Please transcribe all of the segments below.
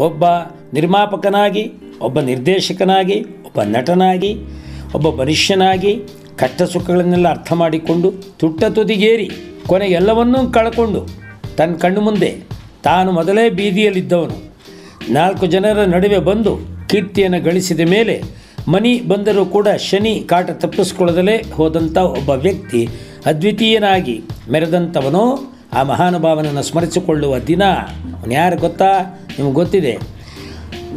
ಒಬ್ಬ ನಿರ್ಮಾಪಕನಾಗಿ, ಒಬ್ಬ ನಿರ್ದೇಶಕನಾಗಿ, ಒಬ್ಬ ನಟನಾಗಿ, ಒಬ್ಬ ಮನುಷ್ಯನಾಗಿ ಕಷ್ಟ ಸುಖಗಳನ್ನೆಲ್ಲ ಅರ್ಥ ಮಾಡಿಕೊಂಡು ತುಟ್ಟ ತುದಿಗೇರಿ ಕೊನೆಗೆ ಎಲ್ಲವನ್ನೂ ಕಳ್ಕೊಂಡು ತನ್ನ ಕಣ್ಣು ಮುಂದೆ ತಾನು ಮೊದಲೇ ಬೀದಿಯಲ್ಲಿದ್ದವನು. ನಾಲ್ಕು ಜನರ ನಡುವೆ ಬಂದು ಕೀರ್ತಿಯನ್ನು ಗಳಿಸಿದ ಮೇಲೆ ಮನಿ ಬಂದರೂ ಕೂಡ ಶನಿ ಕಾಟ ತಪ್ಪಿಸ್ಕೊಳ್ಳದಲೇ ಹೋದಂಥ ಒಬ್ಬ ವ್ಯಕ್ತಿ ಅದ್ವಿತೀಯನಾಗಿ ಮೆರೆದಂಥವನು ಆ ಮಹಾನುಭಾವನನ್ನು ಸ್ಮರಿಸಿಕೊಳ್ಳುವ ದಿನ. ಅವನು ಯಾರು ಗೊತ್ತಾ? ನಿಮ್ಗೆ ಗೊತ್ತಿದೆ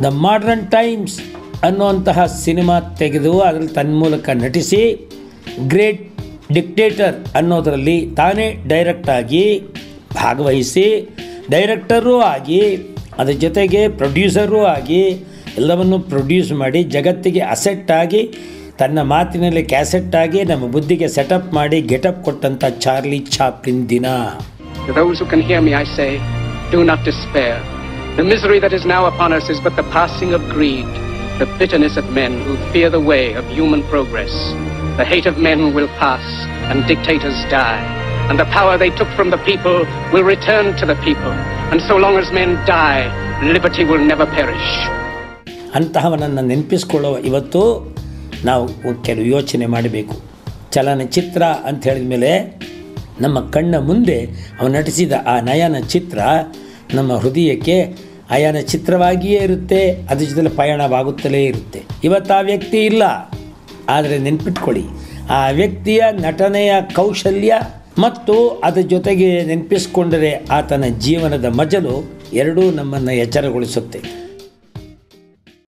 ದ ಮಾಡ್ರನ್ ಟೈಮ್ಸ್ ಅನ್ನುವಂತಹ ಸಿನಿಮಾ ತೆಗೆದು ಅದರಲ್ಲಿ ತನ್ಮೂಲಕ ನಟಿಸಿ ಗ್ರೇಟ್ ಡಿಕ್ಟೇಟರ್ ಅನ್ನೋದರಲ್ಲಿ ತಾನೇ ಡೈರೆಕ್ಟಾಗಿ ಭಾಗವಹಿಸಿ ಡೈರೆಕ್ಟರೂ ಆಗಿ, ಅದರ ಜೊತೆಗೆ ಪ್ರೊಡ್ಯೂಸರೂ ಆಗಿ, ಎಲ್ಲವನ್ನು ಪ್ರೊಡ್ಯೂಸ್ ಮಾಡಿ, ಜಗತ್ತಿಗೆ ಅಸೆಟ್ ಆಗಿ, ತನ್ನ ಮಾತಿನಲ್ಲಿ ಕ್ಯಾಸೆಟ್ ಆಗಿ, ನಮ್ಮ ಬುದ್ಧಿಗೆ ಸೆಟಪ್ ಮಾಡಿ ಗೆಟಪ್ ಕೊಟ್ಟಂಥ ಚಾರ್ಲಿ ಚಾಪ್ಲಿನ್ ದಿನ. The misery that is now upon us is but the passing of greed, the bitterness of men who fear the way of human progress. The hate of men will pass, and dictators die. And the power they took from the people will return to the people. And so long as men die, liberty will never perish. ಅಂತಹವನನ್ನು ನೆನಪಿಸ್ಕೊಳ್ಳುವ ಇವತ್ತು ನಾವು ಕೆಲವು ಯೋಚನೆ ಮಾಡಬೇಕು ಚಲನಚಿತ್ರ ಅಂತ ಹೇಳಿದ ಮೇಲೆ ನಮ್ಮ ಕಣ್ಣ ಮುಂದೆ ಅವನು ನಟಿಸಿದ ಆ ನಯನ ಚಿತ್ರ ನಮ್ಮ ಹೃದಯಕ್ಕೆ ಆಯನ ಚಿತ್ರವಾಗಿಯೇ ಇರುತ್ತೆ, ಅದ್ರ ಜೊತೆಲಿ ಪಯಣವಾಗುತ್ತಲೇ ಇರುತ್ತೆ. ಇವತ್ತು ಆ ವ್ಯಕ್ತಿ ಇಲ್ಲ, ಆದರೆ ನೆನ್ಪಿಟ್ಕೊಳ್ಳಿ. ಆ ವ್ಯಕ್ತಿಯ ನಟನೆಯ ಕೌಶಲ್ಯ ಮತ್ತು ಅದರ ಜೊತೆಗೆ ನೆನಪಿಸ್ಕೊಂಡರೆ ಆತನ ಜೀವನದ ಮಜಲು ಎರಡೂ ನಮ್ಮನ್ನು ಎಚ್ಚರಗೊಳಿಸುತ್ತೆ.